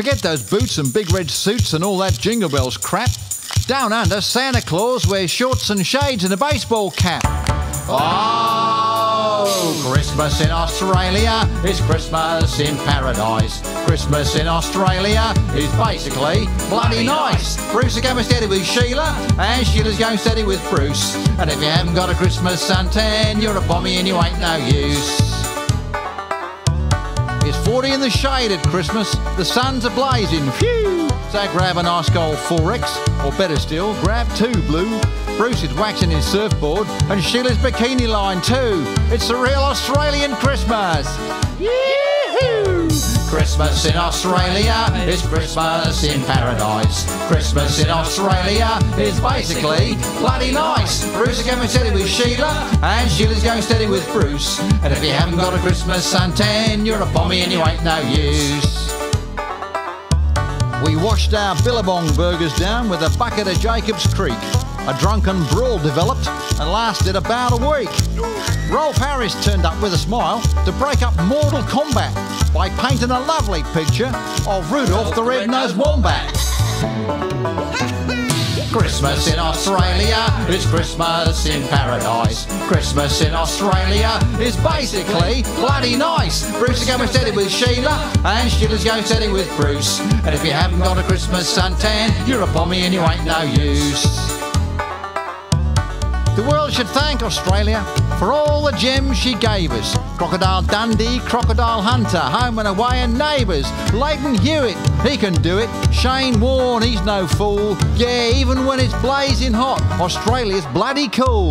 Forget those boots and big red suits and all that jingle bells crap. Down under, Santa Claus wears shorts and shades and a baseball cap. Oh, Christmas in Australia is Christmas in paradise. Christmas in Australia is basically bloody nice. Bruce is going steady with Sheila, and Sheila's going steady with Bruce. And if you haven't got a Christmas suntan, you're a pommy and you ain't no use. It's 40 in the shade at Christmas. The sun's a blazing. Phew! So grab a nice gold 4X, or better still, grab two blue. Bruce is waxing his surfboard, and Sheila's bikini line too. It's a real Australian Christmas. Yee-hoo! Christmas in Australia is Christmas in paradise. Christmas in Australia is basically bloody nice. Bruce is going steady with Sheila, and Sheila's going steady with Bruce. And if you haven't got a Christmas suntan, you're a pommy and you ain't no use. We washed our Billabong burgers down with a bucket of Jacobs Creek. A drunken brawl developed and lasted about a week. Rolf Harris turned up with a smile to break up Mortal Kombat by painting a lovely picture of Rudolph the Red-Nosed Wombat. Christmas in Australia is Christmas in paradise. Christmas in Australia is basically bloody nice. Bruce is going steady with Sheila, and Sheila's going steady with Bruce. And if you haven't got a Christmas suntan, you're a pommy and you ain't no use. The world should thank Australia for all the gems she gave us. Crocodile Dundee, Crocodile Hunter, Home and Away and Neighbours. Lleyton Hewitt, he can do it. Shane Warne, he's no fool. Yeah, even when it's blazing hot, Australia's bloody cool.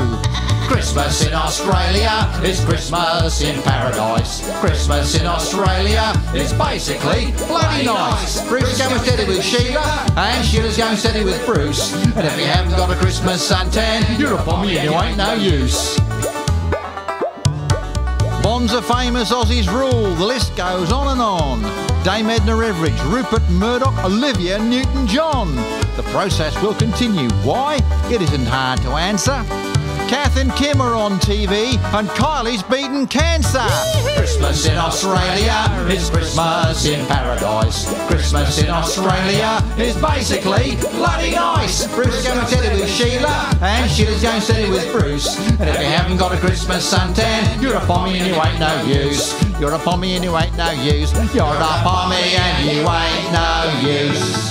Christmas in Australia is Christmas in paradise. Christmas in Australia is basically bloody nice. Bruce is going steady with Sheila, and Sheila's going steady with Bruce. And if you haven't got a Christmas suntan, you're a pommy and you ain't no use. Bonza famous Aussies rule, the list goes on and on. Dame Edna Everage, Rupert Murdoch, Olivia Newton John. The process will continue. Why? It isn't hard to answer. Kath and Kim are on TV, and Kylie's beaten cancer. Christmas in Australia is Christmas in paradise. Christmas in Australia is basically bloody nice. Bruce is going steady with Sheila, and Sheila's going steady with Bruce. And if you haven't got a Christmas suntan, you're a pommy and you ain't no use. You're a pommy and you ain't no use. You're a pommy and you ain't no use.